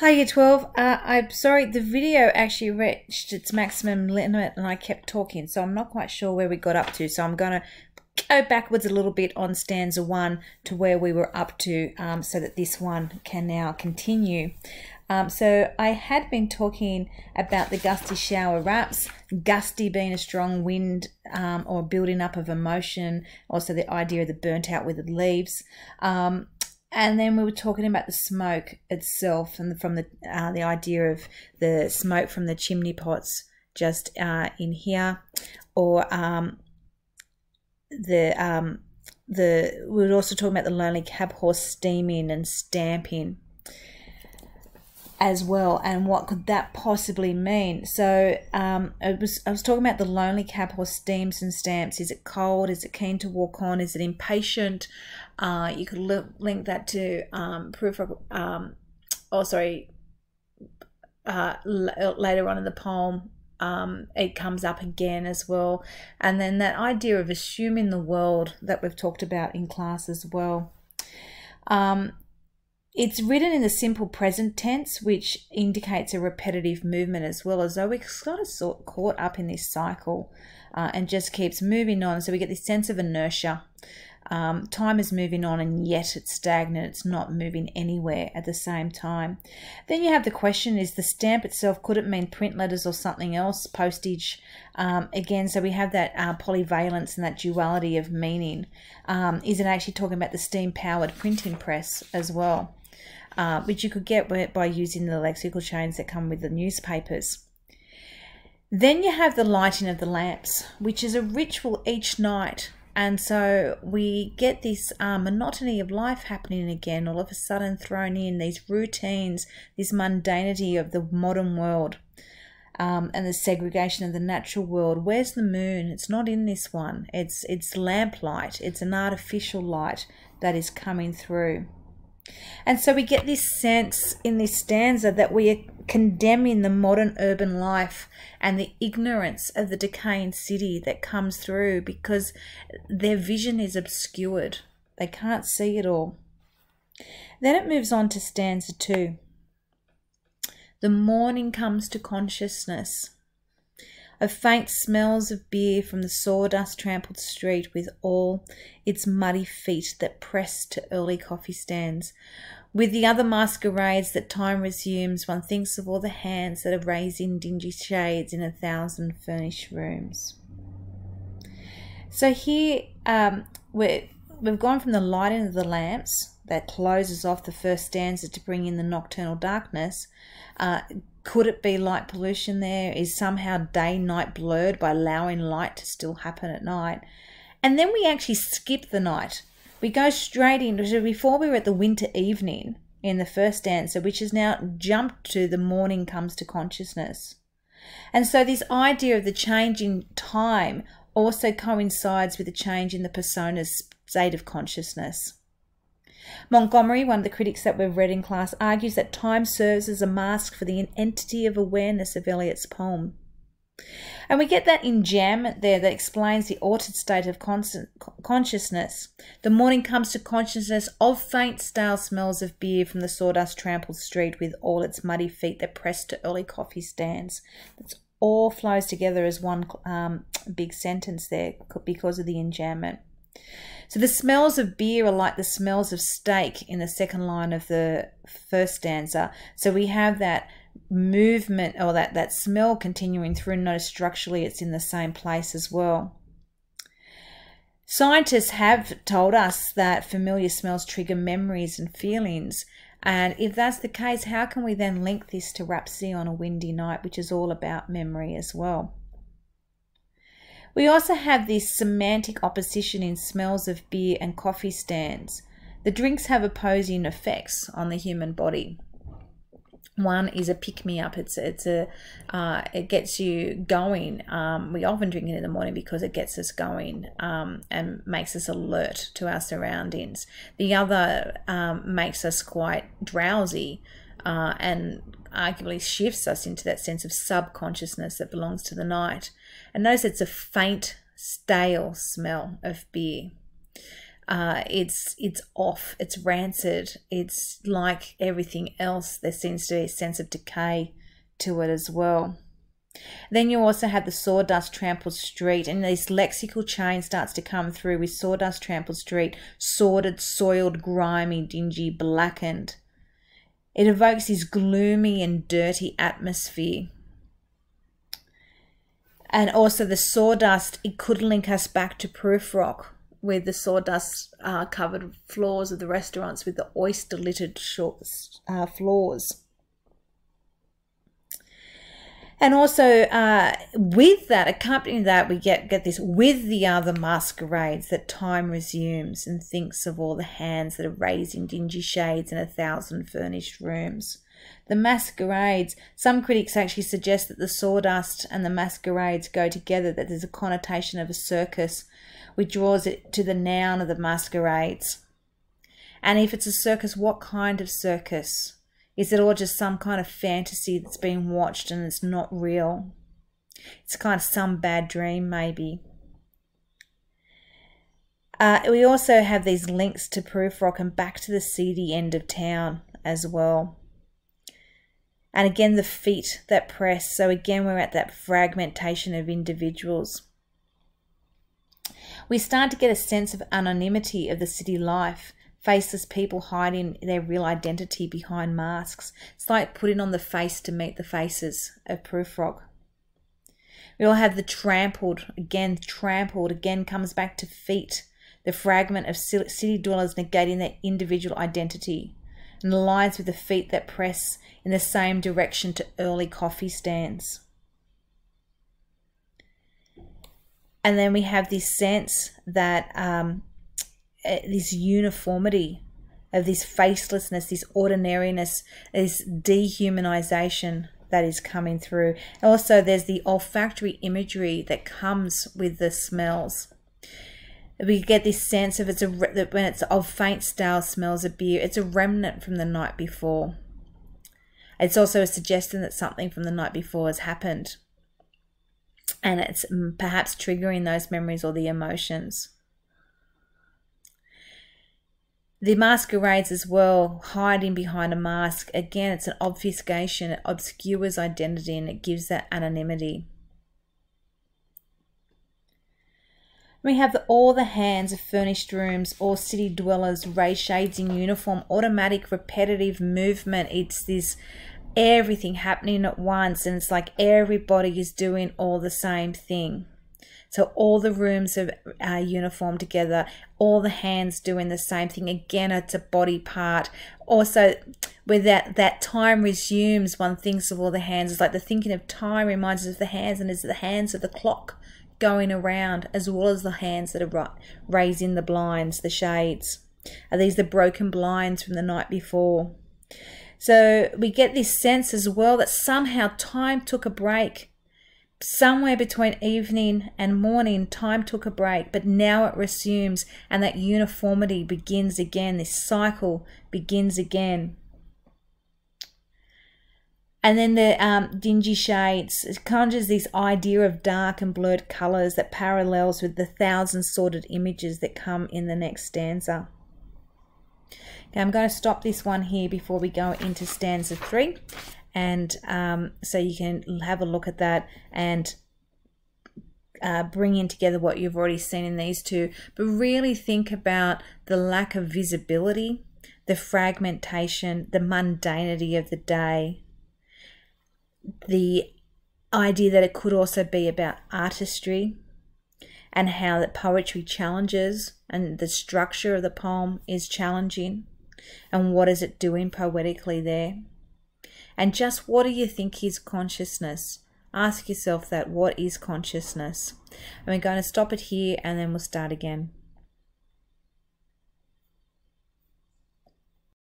Hi Year 12, uh, I'm sorry, the video actually reached its maximum limit and I kept talking, so I'm not quite sure where we got up to. So I'm going to go backwards a little bit on stanza 1 to where we were up to um, so that this one can now continue. Um, so I had been talking about the gusty shower raps, gusty being a strong wind um, or building up of emotion, also the idea of the burnt out withered leaves. Um, and then we were talking about the smoke itself and from the uh, the idea of the smoke from the chimney pots just uh, in here. Or um, the um, the we were also talking about the lonely cab horse steaming and stamping as well and what could that possibly mean? So um, I, was, I was talking about the lonely cab horse steams and stamps. Is it cold? Is it keen to walk on? Is it impatient? Uh, you could li link that to um, proof of um, oh sorry uh, later on in the poem um, it comes up again as well. And then that idea of assuming the world that we've talked about in class as well. Um, it's written in the simple present tense, which indicates a repetitive movement as well, as though we're kind of sort caught up in this cycle uh, and just keeps moving on. So we get this sense of inertia. Um, time is moving on and yet it's stagnant, it's not moving anywhere at the same time. Then you have the question is the stamp itself, could it mean print letters or something else, postage? Um, again, so we have that uh, polyvalence and that duality of meaning. Um, is it actually talking about the steam powered printing press as well? Uh, which you could get by using the lexical chains that come with the newspapers. Then you have the lighting of the lamps, which is a ritual each night. And so we get this uh, monotony of life happening again, all of a sudden thrown in, these routines, this mundanity of the modern world. Um, and the segregation of the natural world. Where's the moon? It's not in this one. It's it's lamplight. It's an artificial light that is coming through. And so we get this sense in this stanza that we are condemning the modern urban life and the ignorance of the decaying city that comes through because their vision is obscured. They can't see it all. Then it moves on to stanza two. The morning comes to consciousness of faint smells of beer from the sawdust trampled street with all its muddy feet that press to early coffee stands. With the other masquerades that time resumes, one thinks of all the hands that are raising dingy shades in a thousand furnished rooms. So here um, we we've gone from the lighting of the lamps that closes off the first stanza to bring in the nocturnal darkness uh, could it be light pollution there? Is somehow day night blurred by allowing light to still happen at night? And then we actually skip the night. We go straight into before we were at the winter evening in the first answer, which has now jumped to the morning comes to consciousness. And so this idea of the change in time also coincides with the change in the persona's state of consciousness. Montgomery, one of the critics that we've read in class, argues that time serves as a mask for the entity of awareness of Eliot's poem. And we get that enjambment there that explains the altered state of consciousness. The morning comes to consciousness of faint stale smells of beer from the sawdust trampled street with all its muddy feet that press to early coffee stands. That's all flows together as one um, big sentence there because of the enjambment. So the smells of beer are like the smells of steak in the second line of the first stanza. So we have that movement or that, that smell continuing through. Notice structurally it's in the same place as well. Scientists have told us that familiar smells trigger memories and feelings. And if that's the case, how can we then link this to Rhapsody on a Windy Night, which is all about memory as well? We also have this semantic opposition in smells of beer and coffee stands. The drinks have opposing effects on the human body. One is a pick me up. It's it's a uh, it gets you going. Um, we often drink it in the morning because it gets us going um, and makes us alert to our surroundings. The other um, makes us quite drowsy uh, and arguably shifts us into that sense of subconsciousness that belongs to the night. And notice it's a faint, stale smell of beer. uh, it's it's off, it's rancid, it's like everything else. There seems to be a sense of decay to it as well. Then you also have the sawdust trampled street, and this lexical chain starts to come through with sawdust trampled street, sordid, soiled, grimy, dingy, blackened. It evokes this gloomy and dirty atmosphere. And also the sawdust, it could link us back to Prufrock with the sawdust uh, covered floors of the restaurants with the oyster littered uh, floors. And also, uh, with that, accompanying that, we get, get this with the other masquerades that time resumes and thinks of all the hands that are raised in dingy shades in a thousand furnished rooms. The masquerades, some critics actually suggest that the sawdust and the masquerades go together, that there's a connotation of a circus which draws it to the noun of the masquerades. And if it's a circus, what kind of circus? Is it all just some kind of fantasy that's being watched and it's not real? It's kind of some bad dream, maybe. Uh, we also have these links to Prufrock and back to the seedy end of town as well. And again, the feet that press. So again, we're at that fragmentation of individuals. We start to get a sense of anonymity of the city life faceless people hiding their real identity behind masks. It's like putting on the face to meet the faces of Prufrock. We all have the trampled, again, trampled, again comes back to feet, the fragment of city dwellers negating their individual identity, and aligns with the feet that press in the same direction to early coffee stands. And then we have this sense that um, this uniformity of this facelessness, this ordinariness, this dehumanization that is coming through. Also, there's the olfactory imagery that comes with the smells. We get this sense of it's a that when it's of faint stale smells of beer, it's a remnant from the night before. It's also a suggestion that something from the night before has happened, and it's mm, perhaps triggering those memories or the emotions. The masquerades as well, hiding behind a mask. Again, it's an obfuscation. It obscures identity and it gives that anonymity. We have the, all the hands of furnished rooms, all city dwellers, ray shades in uniform, automatic, repetitive movement. It's this everything happening at once, and it's like everybody is doing all the same thing. So all the rooms are uh, uniform together, all the hands doing the same thing. Again, it's a body part. Also, with that, that time resumes, one thinks of all the hands. It's like the thinking of time reminds us of the hands, and it's the hands of the clock going around, as well as the hands that are raising the blinds, the shades. Are these the broken blinds from the night before? So we get this sense as well that somehow time took a break somewhere between evening and morning, time took a break, but now it resumes and that uniformity begins again. This cycle begins again. And then the um, dingy shades it conjures this idea of dark and blurred colours that parallels with the thousand sorted images that come in the next stanza. Okay, I'm going to stop this one here before we go into stanza three and um, so you can have a look at that and uh, bring in together what you've already seen in these two, but really think about the lack of visibility, the fragmentation, the mundanity of the day, the idea that it could also be about artistry and how that poetry challenges and the structure of the poem is challenging and what is it doing poetically there and just what do you think is consciousness? Ask yourself that what is consciousness? And we're going to stop it here and then we'll start again.